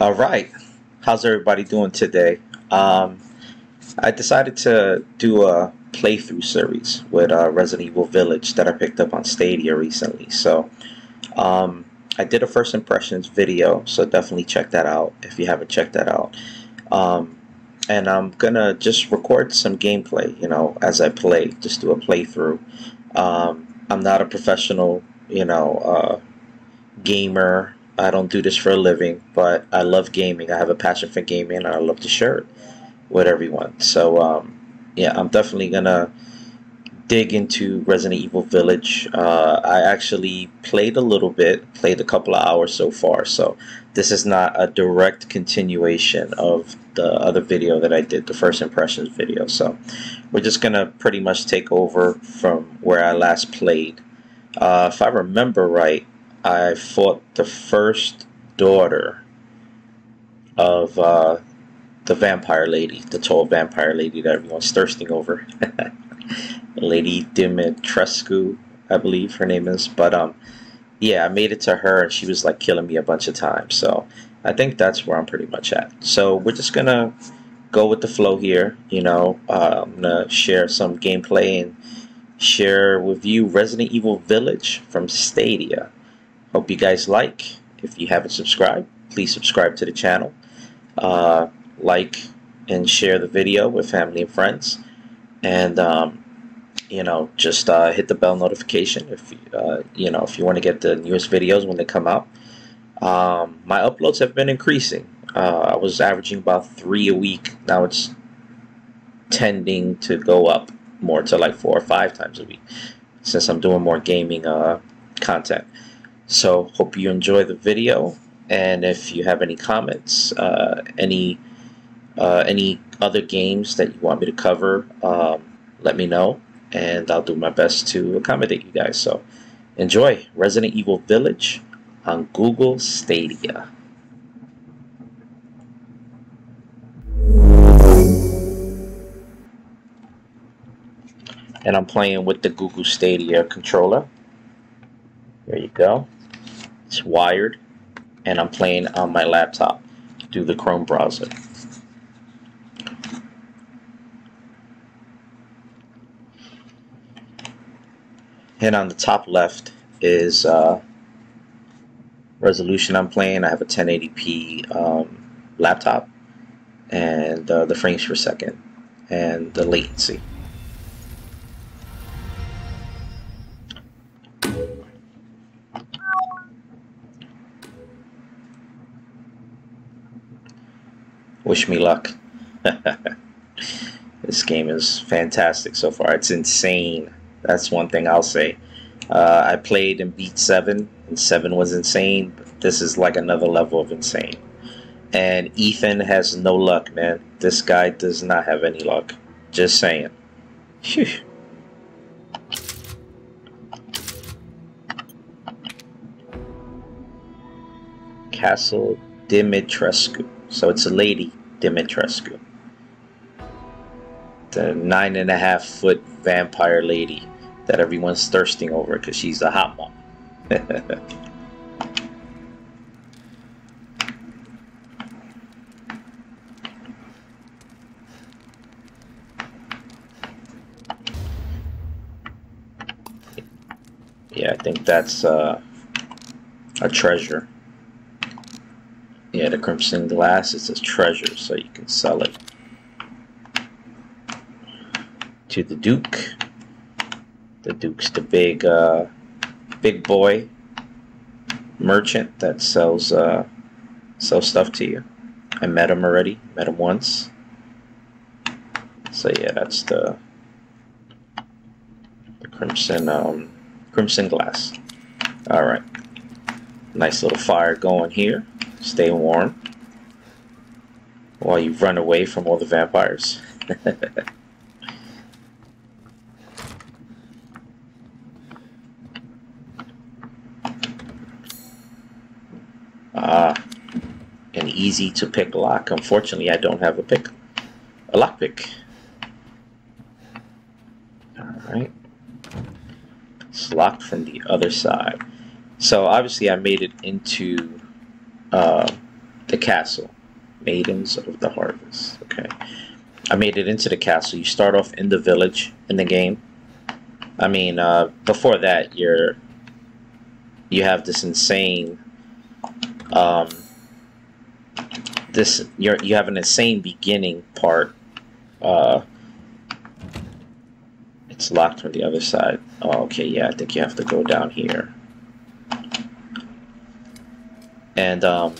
All right, how's everybody doing today? Um, I decided to do a playthrough series with uh, Resident Evil Village that I picked up on Stadia recently. So um, I did a first impressions video, so definitely check that out if you haven't checked that out. Um, and I'm gonna just record some gameplay, you know, as I play, just do a playthrough. Um, I'm not a professional, you know, uh, gamer I don't do this for a living, but I love gaming. I have a passion for gaming, and I love to share it with everyone. So, um, yeah, I'm definitely gonna dig into Resident Evil Village. Uh, I actually played a little bit, played a couple of hours so far. So, this is not a direct continuation of the other video that I did, the first impressions video. So, we're just gonna pretty much take over from where I last played. Uh, if I remember right, I fought the first daughter of uh, the vampire lady, the tall vampire lady that everyone's thirsting over. lady Dimitrescu, I believe her name is. But um, yeah, I made it to her and she was like killing me a bunch of times. So I think that's where I'm pretty much at. So we're just gonna go with the flow here. You know, uh, I'm gonna share some gameplay and share with you Resident Evil Village from Stadia. Hope you guys like. If you haven't subscribed, please subscribe to the channel. Uh, like and share the video with family and friends. And, um, you know, just uh, hit the bell notification if, uh, you know, if you want to get the newest videos when they come out. Um, my uploads have been increasing. Uh, I was averaging about three a week. Now it's tending to go up more to like four or five times a week since I'm doing more gaming uh, content. So hope you enjoy the video and if you have any comments, uh, any uh, any other games that you want me to cover, um, let me know and I'll do my best to accommodate you guys. So enjoy Resident Evil Village on Google Stadia. And I'm playing with the Google Stadia controller. There you go. It's wired and I'm playing on my laptop through the Chrome browser. And on the top left is uh, resolution I'm playing. I have a 1080p um, laptop and uh, the frames per second and the latency. Wish me luck. this game is fantastic so far. It's insane. That's one thing I'll say. Uh, I played and beat 7, and 7 was insane, but this is like another level of insane. And Ethan has no luck, man. This guy does not have any luck. Just saying. Phew. Castle Dimitrescu. So it's a lady, Dimitrescu. The nine and a half foot vampire lady that everyone's thirsting over because she's a hot mom. yeah, I think that's uh, a treasure. Yeah, the crimson glass is a treasure, so you can sell it to the Duke. The Duke's the big, uh, big boy merchant that sells uh, sells stuff to you. I met him already. Met him once. So yeah, that's the the crimson um, crimson glass. All right, nice little fire going here. Stay warm while you run away from all the vampires. ah, an easy to pick lock. Unfortunately, I don't have a pick, a lock pick. All right, it's locked from the other side. So obviously, I made it into uh, the castle. Maidens of the Harvest. Okay. I made it into the castle. You start off in the village in the game. I mean, uh, before that, you're you have this insane um, this you're you have an insane beginning part. Uh, it's locked from the other side. Oh, okay, yeah, I think you have to go down here. And um,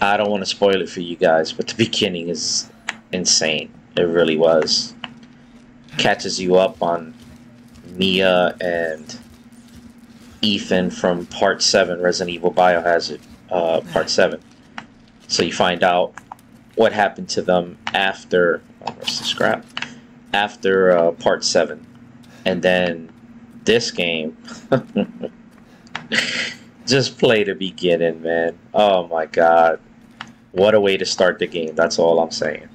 I don't want to spoil it for you guys, but the beginning is insane. It really was. Catches you up on Mia and Ethan from Part 7 Resident Evil Biohazard, uh, Part 7. So you find out what happened to them after, oh, where's the scrap? After uh, Part 7. And then this game, just play the beginning, man. Oh my god. What a way to start the game, that's all I'm saying.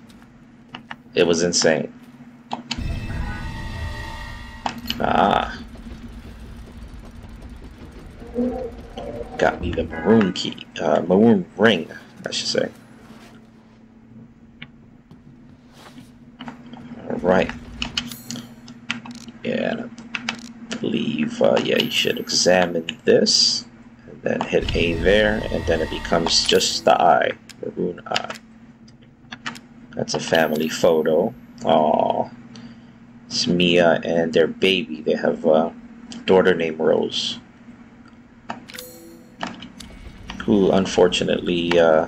It was insane. Ah. Got me the maroon key, uh, maroon ring, I should say. Alright. Yeah, I believe, uh, yeah, you should examine this, then hit A there, and then it becomes just the eye, maroon eye. That's a family photo. Aww. It's Mia and their baby. They have a daughter named Rose who unfortunately, uh,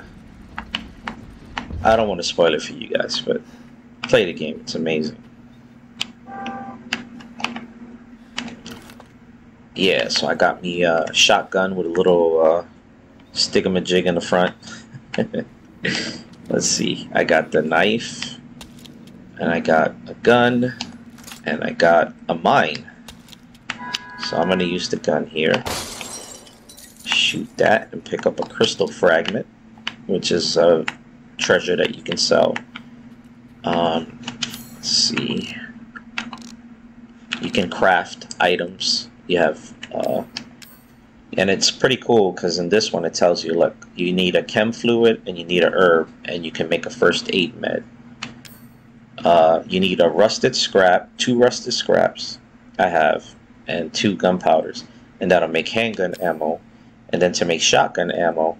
I don't want to spoil it for you guys, but play the game. It's amazing. Yeah, so I got me a shotgun with a little uh, stigamajig in the front. Let's see. I got the knife, and I got a gun, and I got a mine. So I'm going to use the gun here shoot that and pick up a crystal fragment, which is a treasure that you can sell. Um, let's see. You can craft items. You have, uh, and it's pretty cool because in this one it tells you, look, you need a chem fluid and you need a herb, and you can make a first aid med. Uh, you need a rusted scrap, two rusted scraps, I have, and two gunpowders, and that'll make handgun ammo and then to make shotgun ammo,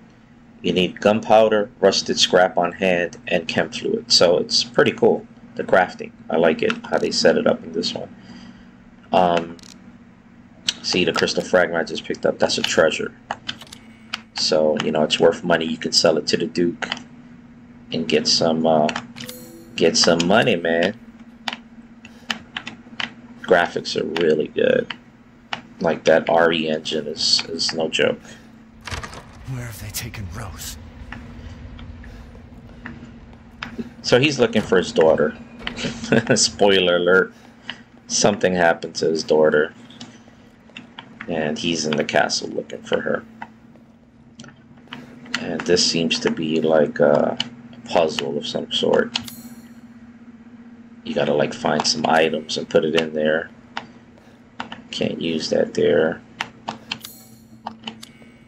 you need gunpowder, rusted scrap on hand, and chem fluid. So it's pretty cool, the crafting. I like it, how they set it up in this one. Um, see, the crystal fragment I just picked up, that's a treasure. So, you know, it's worth money. You can sell it to the Duke and get some, uh, get some money, man. Graphics are really good like that RE engine is, is no joke. Where have they taken Rose? So he's looking for his daughter. Spoiler alert. Something happened to his daughter. And he's in the castle looking for her. And this seems to be like a puzzle of some sort. You gotta like find some items and put it in there. Can't use that there.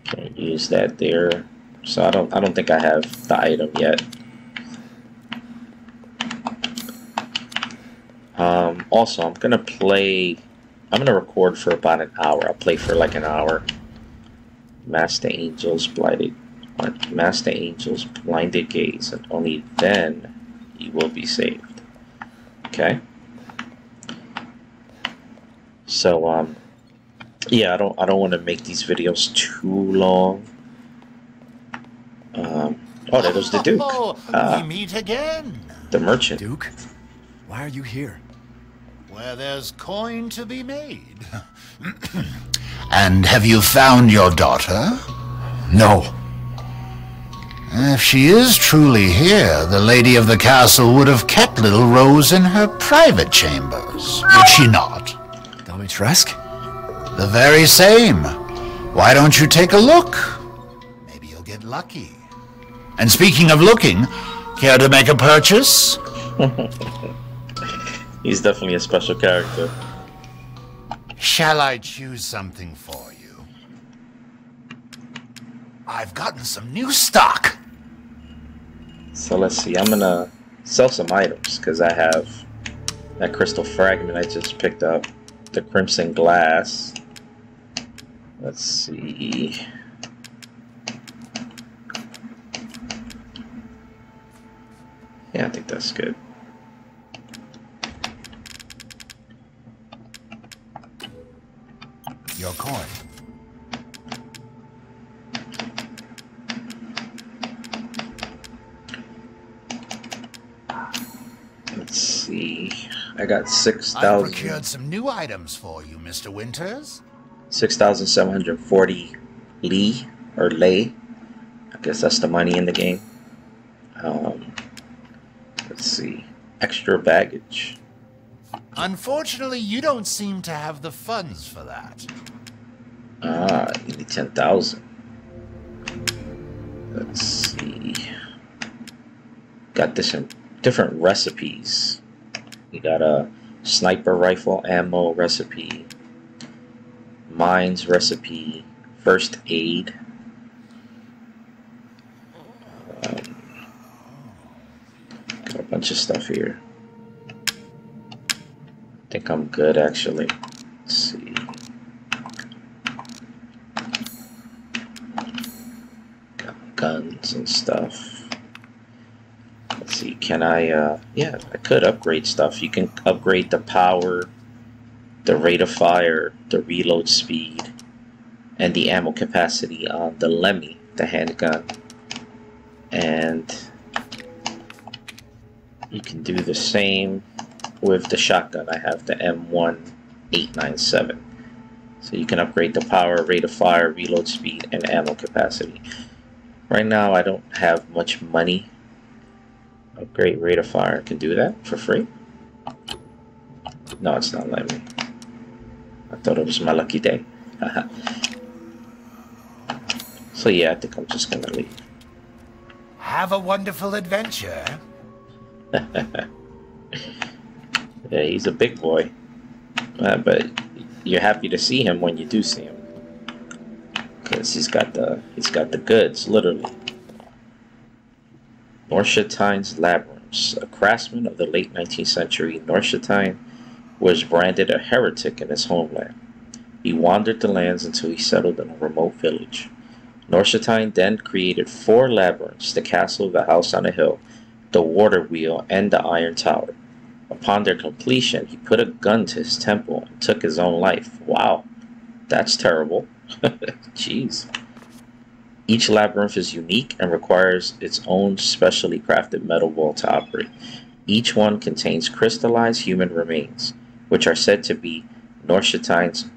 Can't use that there. So I don't I don't think I have the item yet. Um, also, I'm gonna play. I'm gonna record for about an hour. I'll play for like an hour. Master Angel's blinded, Master Angel's blinded gaze, and only then you will be saved. Okay. So um, yeah, I don't I don't want to make these videos too long. Um, oh, there goes the Duke. Uh, we meet again. the merchant. Duke? Why are you here? Where there's coin to be made. and have you found your daughter? No. If she is truly here, the lady of the castle would have kept little Rose in her private chambers, would she not? Dimitrescu? The very same. Why don't you take a look? Maybe you'll get lucky. And speaking of looking, care to make a purchase? He's definitely a special character. Shall I choose something for you? I've gotten some new stock. So let's see. I'm gonna sell some items because I have that crystal fragment I just picked up, the crimson glass. Let's see. Yeah, I think that's good. Your coin. Let's see. Got six I thousand procured some new items for you, Mr. Winters. six thousand seven hundred forty Lee or lei. I guess that's the money in the game. Um, let's see. Extra baggage. Unfortunately, you don't seem to have the funds for that. Ah, you need 10,000. Let's see. Got this in different recipes. You got a sniper rifle ammo recipe, mines recipe, first aid. Um, a bunch of stuff here. I think I'm good actually. Let's see. Guns and stuff. Can I, uh, yeah, I could upgrade stuff. You can upgrade the power, the rate of fire, the reload speed, and the ammo capacity on the LEMI, the handgun. And you can do the same with the shotgun. I have the M1897. So you can upgrade the power, rate of fire, reload speed, and ammo capacity. Right now I don't have much money. Upgrade rate of fire. Can do that for free? No, it's not letting me. I thought it was my lucky day. so yeah, I think I'm just gonna leave. Have a wonderful adventure. Yeah, he's a big boy. Uh, but you're happy to see him when you do see him. Because he's got the he's got the goods, literally. Norshatine's Labyrinths. A craftsman of the late 19th century, Norshatine was branded a heretic in his homeland. He wandered the lands until he settled in a remote village. Norshatine then created four labyrinths the castle, the house on a hill, the water wheel, and the iron tower. Upon their completion, he put a gun to his temple and took his own life. Wow, that's terrible. Jeez. Each labyrinth is unique and requires its own specially crafted metal wall to operate. Each one contains crystallized human remains, which are said to be Norshatine's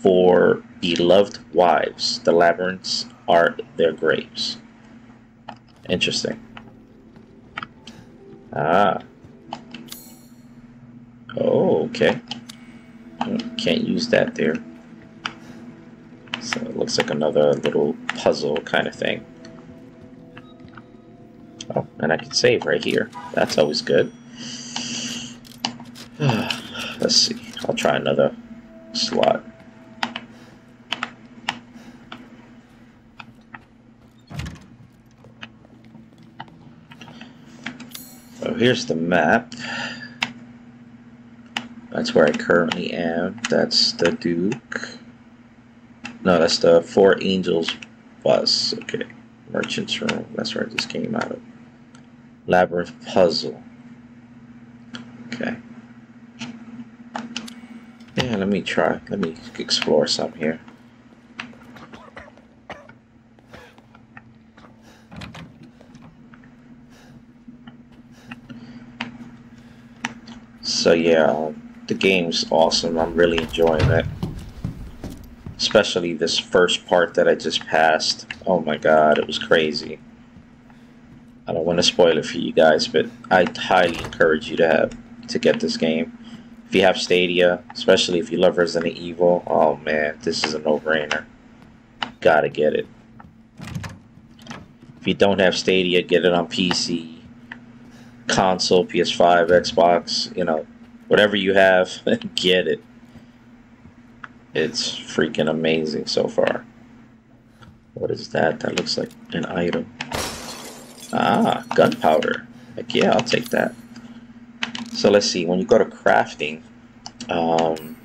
four beloved wives. The labyrinths are their graves. Interesting. Ah. Oh, okay. Can't use that there. So it looks like another little puzzle kind of thing. Oh, and I can save right here. That's always good. Let's see. I'll try another slot. So here's the map. That's where I currently am. That's the Duke. No, that's the Four Angels bus. Okay. Merchant's Room. That's where I just came out of. Labyrinth Puzzle. Okay. Yeah, let me try. Let me explore some here. So yeah, the game's awesome. I'm really enjoying it. Especially this first part that I just passed. Oh my god, it was crazy. I don't want to spoil it for you guys, but I highly encourage you to have to get this game. If you have Stadia, especially if you love Resident Evil, oh man, this is a no-brainer. Gotta get it. If you don't have Stadia, get it on PC, console, PS5, Xbox, you know, whatever you have, get it. It's freaking amazing so far. What is that? That looks like an item. Ah, gunpowder. Like, yeah, I'll take that. So let's see. When you go to crafting, um,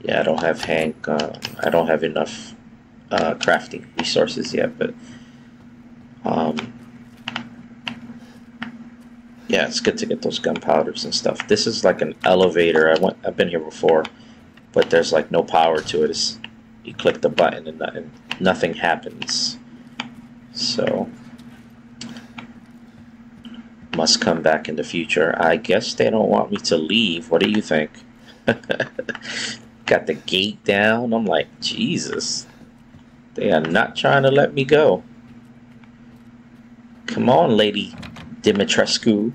yeah, I don't have handgun. I don't have enough uh, crafting resources yet, but um, yeah, it's good to get those gunpowders and stuff. This is like an elevator. I went. I've been here before, but there's like no power to it. It's, you click the button and, and nothing happens. So must come back in the future. I guess they don't want me to leave. What do you think? Got the gate down. I'm like, Jesus. They are not trying to let me go. Come on, Lady Dimitrescu.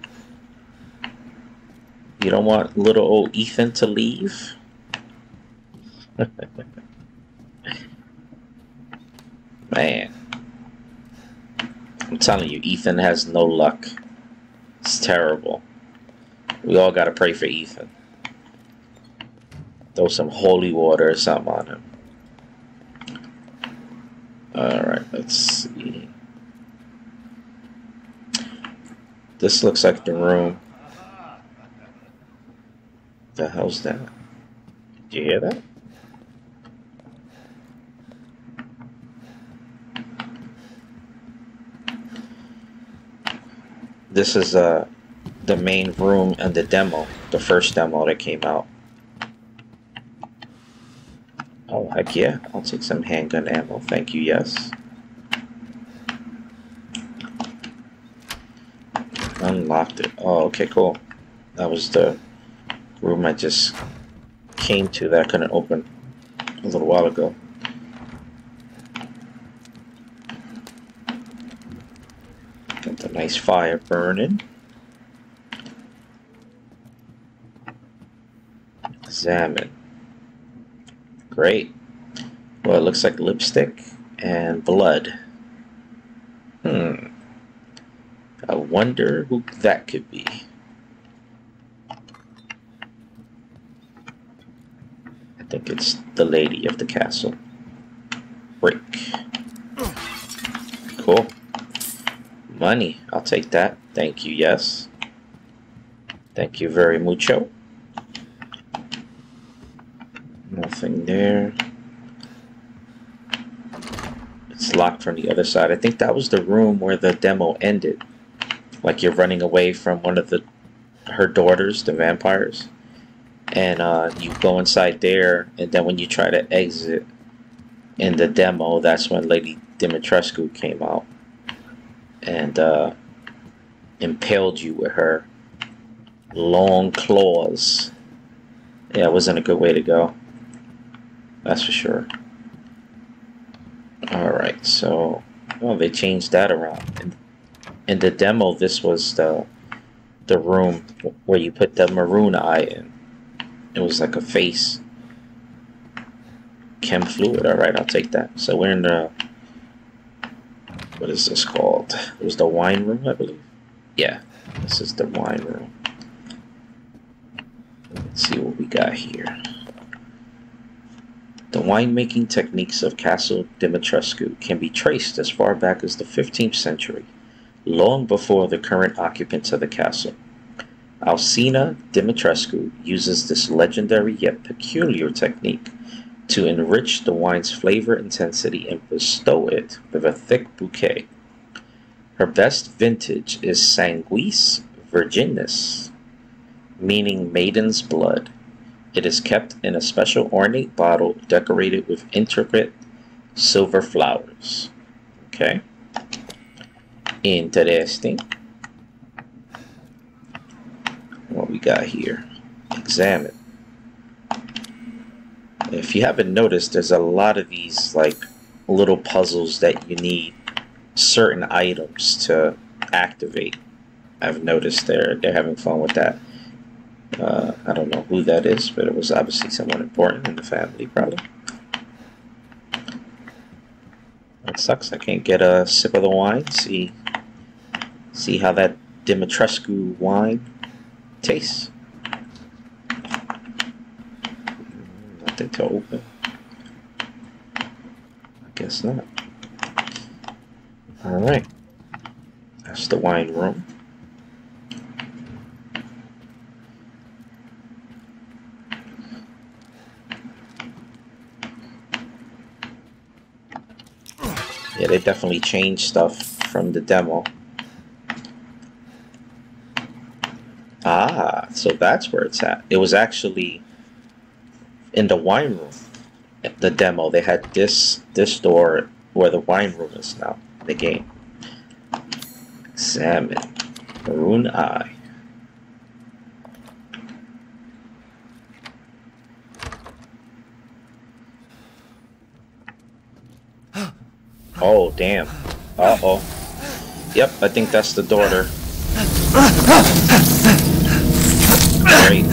You don't want little old Ethan to leave? Man. I'm telling you, Ethan has no luck. It's terrible. We all gotta pray for Ethan. Throw some holy water or something on him. Alright, let's see. This looks like the room. The hell's that? Did you hear that? This is uh, the main room and the demo, the first demo that came out. Oh, heck yeah. I'll take some handgun ammo. Thank you, yes. Unlocked it. Oh, okay, cool. That was the room I just came to that I couldn't open a little while ago. Got the nice fire burning. Examine. Great. Well, it looks like lipstick and blood. Hmm. I wonder who that could be. I think it's the lady of the castle. Break. Cool. Money. I'll take that. Thank you, yes. Thank you very mucho. Nothing there. It's locked from the other side. I think that was the room where the demo ended. Like you're running away from one of the her daughters, the vampires. And uh, you go inside there, and then when you try to exit in the demo, that's when Lady Dimitrescu came out and uh, impaled you with her long claws. Yeah, it wasn't a good way to go. That's for sure. Alright, so well they changed that around. In, the demo this was the the room where you put the maroon eye in. It was like a face. Chem fluid, alright, I'll take that. So we're in the what is this called? It was the wine room, I believe. Yeah, this is the wine room. Let's see what we got here. The winemaking techniques of Castle Dimitrescu can be traced as far back as the 15th century, long before the current occupants of the castle. Alcina Dimitrescu uses this legendary yet peculiar technique to enrich the wine's flavor intensity and bestow it with a thick bouquet. Her best vintage is Sanguis Virginis, meaning maiden's blood. It is kept in a special ornate bottle decorated with intricate silver flowers. Okay. Interesting. What we got here? Examine. If you haven't noticed, there's a lot of these like little puzzles that you need certain items to activate. I've noticed they're they're having fun with that. Uh, I don't know who that is, but it was obviously someone important in the family, probably. That sucks. I can't get a sip of the wine. See, see how that Dimitrescu wine tastes. Nothing to open. I guess not. Alright. That's the wine room. Yeah, they definitely changed stuff from the demo. Ah, so that's where it's at. It was actually in the wine room. The demo they had this this door where the wine room is now. The game. Examine. Maroon Eye. Oh damn. Uh oh. Yep, I think that's the daughter. Great.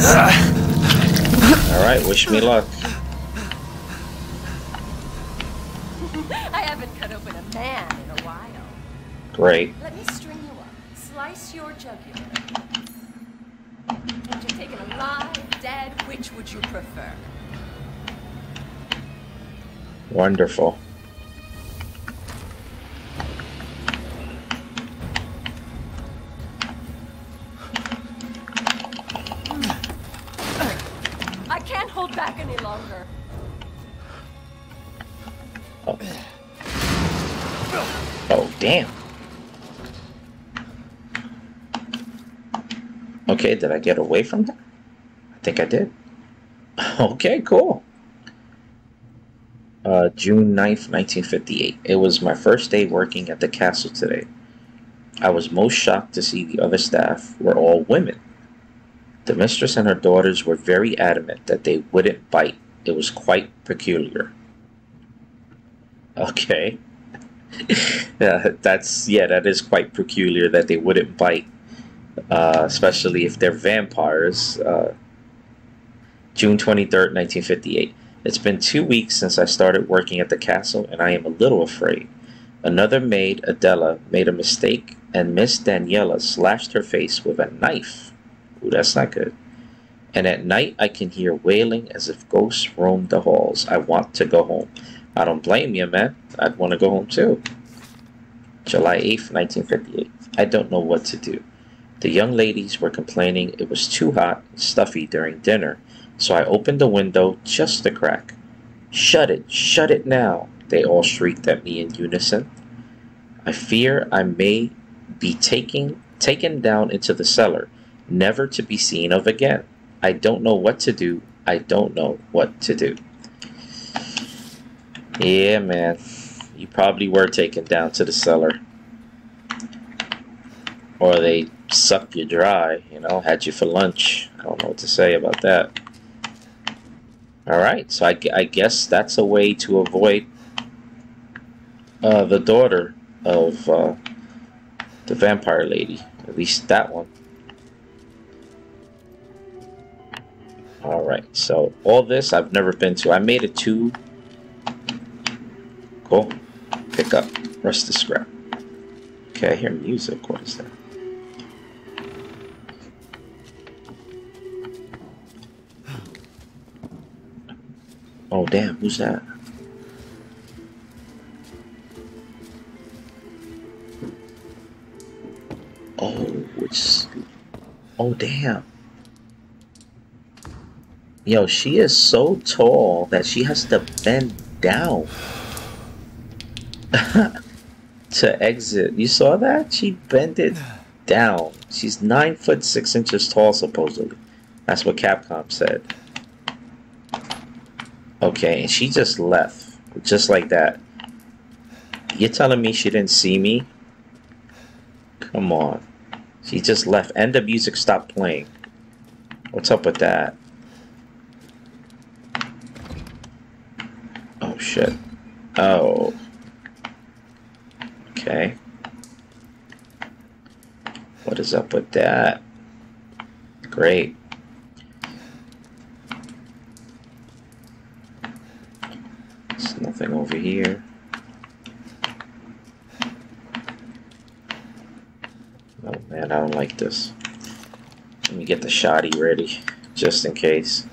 Alright, wish me luck. I haven't cut open a man in a while. Great. Let me string you up, slice your jugular. Would you take it alive, dead? Which would you prefer? Wonderful. Damn. Okay, did I get away from that? I think I did. Okay, cool. Uh, June 9th, 1958. It was my first day working at the castle today. I was most shocked to see the other staff were all women. The mistress and her daughters were very adamant that they wouldn't bite. It was quite peculiar. Okay. yeah, that's yeah, that is quite peculiar that they wouldn't bite, uh, especially if they're vampires. Uh, June twenty third, nineteen fifty eight. It's been two weeks since I started working at the castle, and I am a little afraid. Another maid, Adela, made a mistake, and Miss Daniela slashed her face with a knife. Ooh, that's not good. And at night, I can hear wailing as if ghosts roam the halls. I want to go home. I don't blame you, man. I'd want to go home too. July 8th, 1958. I don't know what to do. The young ladies were complaining it was too hot and stuffy during dinner, so I opened the window just a crack. Shut it, shut it now, they all shrieked at me in unison. I fear I may be taking, taken down into the cellar, never to be seen of again. I don't know what to do. I don't know what to do. Yeah, man. You probably were taken down to the cellar. Or they sucked you dry, you know, had you for lunch. I don't know what to say about that. Alright, so I, I guess that's a way to avoid uh, the daughter of uh, the vampire lady. At least that one. Alright, so all this I've never been to. I made it to Cool. Pick up. Rest the scrap. Okay, I hear music. What is that? Oh, damn. Who's that? Oh, it's... Oh, damn. Yo, she is so tall that she has to bend down to exit. You saw that? She bent it down. She's nine foot six inches tall, supposedly. That's what Capcom said. Okay, and she just left. Just like that. You're telling me she didn't see me? Come on. She just left. And the music stopped playing. What's up with that? Oh, shit. Oh. Okay. What is up with that? Great. There's nothing over here. Oh man, I don't like this. Let me get the shoddy ready, just in case.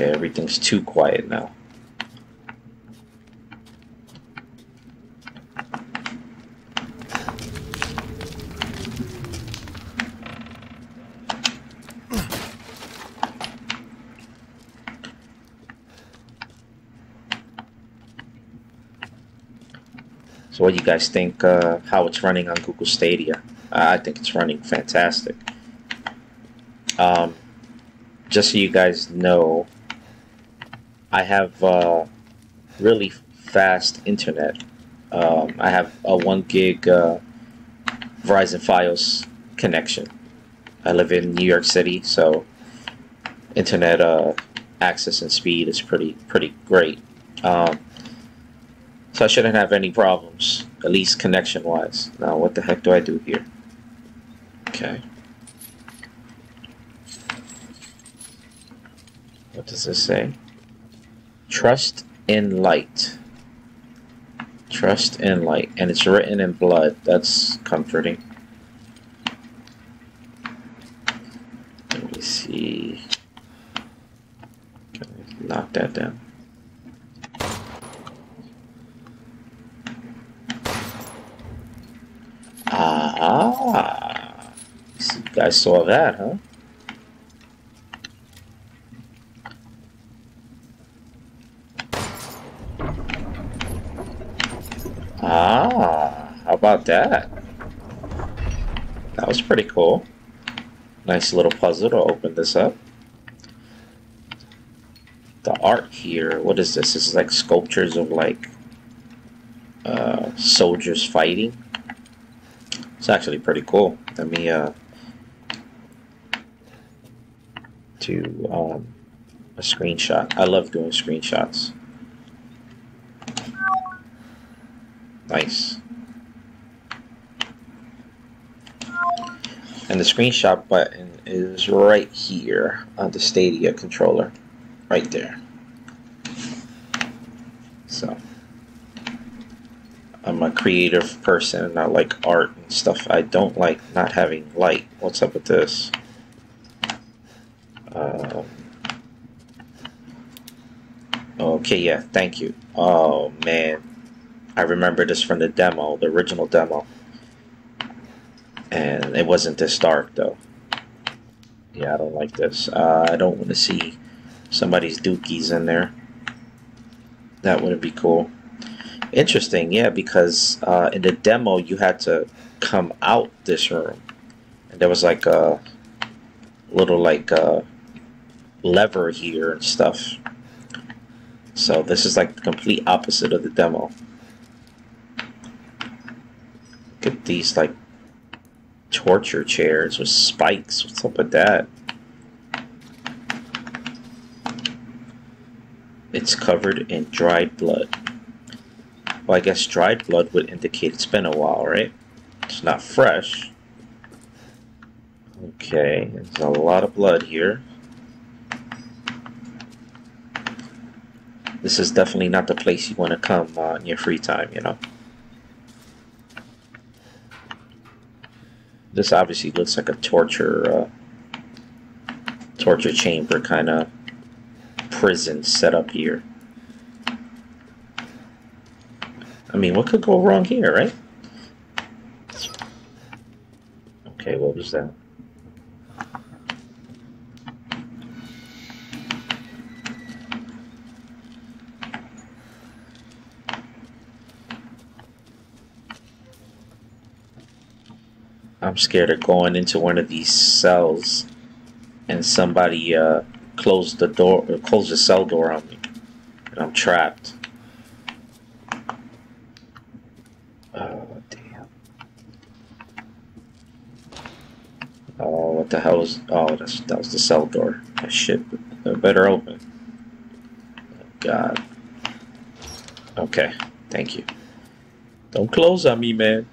Okay, everything's too quiet now. So what do you guys think uh, how it's running on Google Stadia? I think it's running fantastic. Um, just so you guys know, I have uh, really fast internet. Um, I have a one gig uh, Verizon Fios connection. I live in New York City, so internet uh, access and speed is pretty pretty great. Um, so I shouldn't have any problems, at least connection wise. Now, what the heck do I do here? Okay. What does this say? Trust in light. Trust in light. And it's written in blood. That's comforting. Let me see. Can I knock that down? Ah. You guys saw that, huh? Ah, how about that? That was pretty cool. Nice little puzzle to open this up. The art here, what is this? This is like sculptures of like uh, soldiers fighting. It's actually pretty cool. Let me uh to um, a screenshot. I love doing screenshots. Nice. And the screenshot button is right here on the Stadia controller. Right there. So. I'm a creative person and I like art and stuff. I don't like not having light. What's up with this? Um, okay, yeah, thank you. Oh, man. I remember this from the demo, the original demo. And it wasn't this dark though. Yeah, I don't like this. Uh, I don't want to see somebody's dookies in there. That wouldn't be cool. Interesting, yeah, because uh, in the demo you had to come out this room. And there was like a little like a lever here and stuff. So this is like the complete opposite of the demo. Look at these like torture chairs with spikes. What's up with that? It's covered in dried blood. Well, I guess dried blood would indicate it's been a while, right? It's not fresh. Okay, there's a lot of blood here. This is definitely not the place you want to come uh, in your free time, you know? This obviously looks like a torture, uh, torture chamber kind of prison set up here. I mean, what could go wrong here, right? Okay, what was that? Scared of going into one of these cells and somebody uh, closed the door, or closed the cell door on me, and I'm trapped. Oh damn! Oh, what the hell is? Oh, that's that was the cell door. That shit better open. God. Okay, thank you. Don't close on me, man.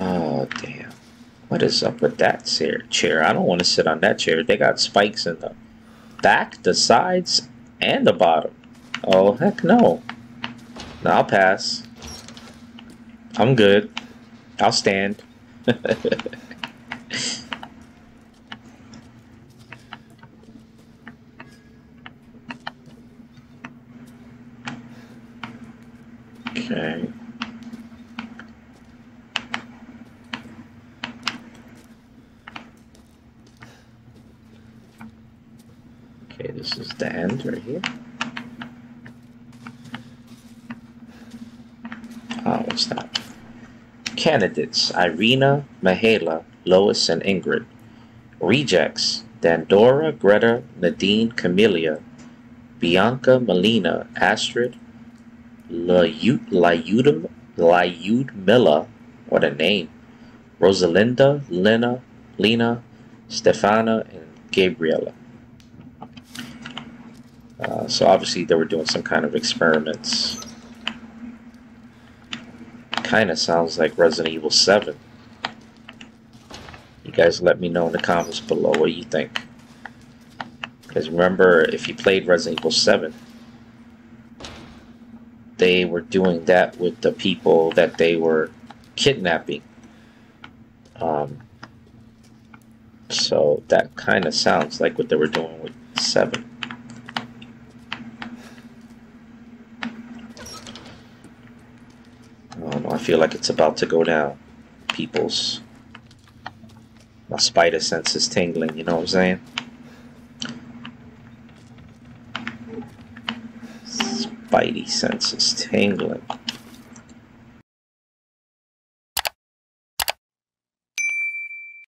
Oh, damn. What is up with that chair? I don't want to sit on that chair. They got spikes in the back, the sides, and the bottom. Oh, heck no. No, I'll pass. I'm good. I'll stand. okay. Okay, this is the end right here. Oh, what's that? Candidates Irina, Mihaela, Lois, and Ingrid. Rejects Dandora, Greta, Nadine, Camelia, Bianca, Melina, Astrid, Lyud, Lyudmila, what a name, Rosalinda, Lena, Lena, Stefana, and Gabriella. Uh, so obviously they were doing some kind of experiments. Kind of sounds like Resident Evil 7. You guys let me know in the comments below what you think. Because remember, if you played Resident Evil 7, they were doing that with the people that they were kidnapping. Um, so that kind of sounds like what they were doing with 7. I don't know, I feel like it's about to go down. People's my spider sense is tingling, you know what I'm saying? Spidey sense is tingling.